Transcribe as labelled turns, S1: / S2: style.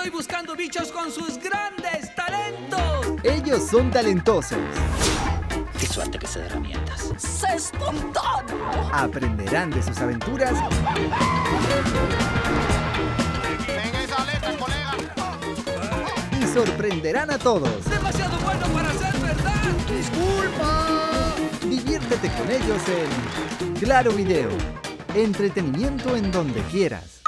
S1: Estoy buscando bichos con sus grandes talentos.
S2: Ellos son talentosos.
S3: Qué suerte que se de herramientas.
S4: ¡Se espontáneo!
S2: Aprenderán de sus aventuras. Y sorprenderán a todos.
S1: Demasiado bueno para ser verdad.
S2: ¡Disculpa! Diviértete con ellos en Claro Video. Entretenimiento en donde quieras.